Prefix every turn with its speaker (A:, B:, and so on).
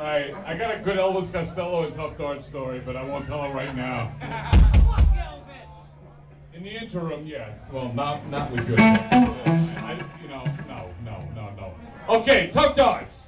A: All right, I got a good Elvis Costello and Tuff Dart story, but I won't tell it right now. In the interim, yeah. Well, not not with your. I, you know, no, no, no, no. Okay, Tuff Darts.